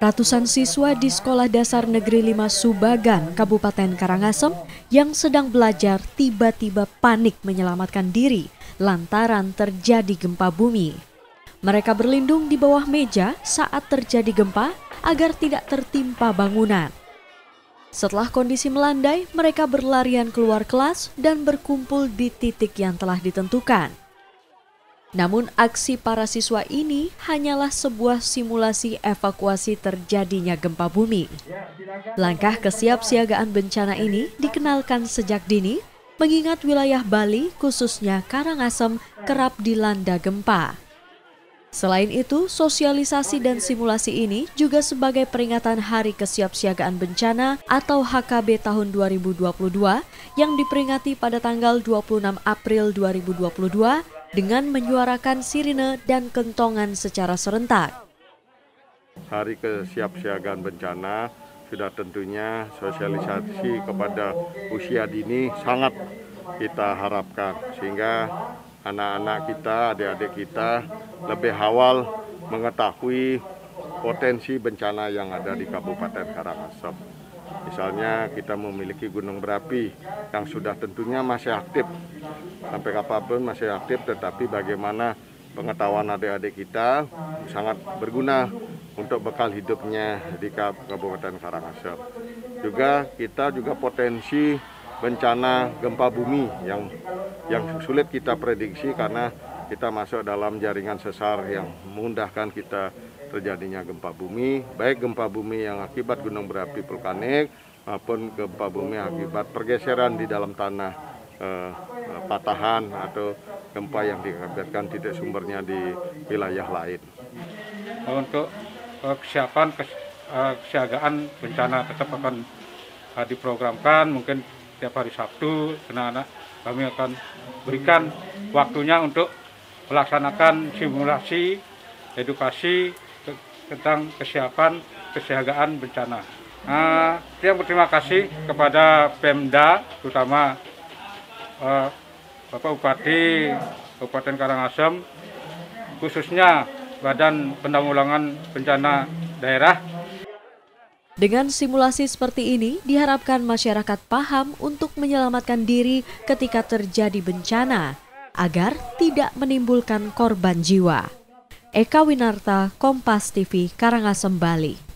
Ratusan siswa di Sekolah Dasar Negeri 5 Subagan, Kabupaten Karangasem yang sedang belajar tiba-tiba panik menyelamatkan diri lantaran terjadi gempa bumi. Mereka berlindung di bawah meja saat terjadi gempa agar tidak tertimpa bangunan. Setelah kondisi melandai, mereka berlarian keluar kelas dan berkumpul di titik yang telah ditentukan. Namun aksi para siswa ini hanyalah sebuah simulasi evakuasi terjadinya gempa bumi. Langkah kesiapsiagaan bencana ini dikenalkan sejak dini, mengingat wilayah Bali khususnya Karangasem kerap dilanda gempa. Selain itu, sosialisasi dan simulasi ini juga sebagai peringatan Hari Kesiapsiagaan Bencana atau HKB tahun 2022 yang diperingati pada tanggal 26 April 2022 dengan menyuarakan sirine dan kentongan secara serentak. Hari kesiapsiagaan bencana sudah tentunya sosialisasi kepada usia dini sangat kita harapkan sehingga anak-anak kita, adik-adik kita lebih awal mengetahui potensi bencana yang ada di Kabupaten Karangasem. Misalnya kita memiliki gunung berapi yang sudah tentunya masih aktif. Sampai kapan pun masih aktif tetapi bagaimana pengetahuan adik-adik kita sangat berguna untuk bekal hidupnya di Kabupaten Karangasem. Juga kita juga potensi bencana gempa bumi yang yang sulit kita prediksi karena kita masuk dalam jaringan sesar yang memudahkan kita terjadinya gempa bumi, baik gempa bumi yang akibat gunung berapi vulkanik maupun gempa bumi akibat pergeseran di dalam tanah eh, patahan atau gempa yang diakibatkan titik sumbernya di wilayah lain. Untuk eh, kesiapan eh, kesiagaan bencana tetap akan eh, diprogramkan mungkin tiap hari Sabtu anak-anak kami akan berikan waktunya untuk melaksanakan simulasi edukasi tentang kesiapan kesiagaan bencana. Uh, yang berterima kasih kepada Pemda, terutama uh, Bapak Bupati Kabupaten Karangasem, khususnya Badan Penanggulangan Bencana Daerah. Dengan simulasi seperti ini, diharapkan masyarakat paham untuk menyelamatkan diri ketika terjadi bencana, agar tidak menimbulkan korban jiwa. Eka Winarta, Kompas TV, Karangasem, Bali.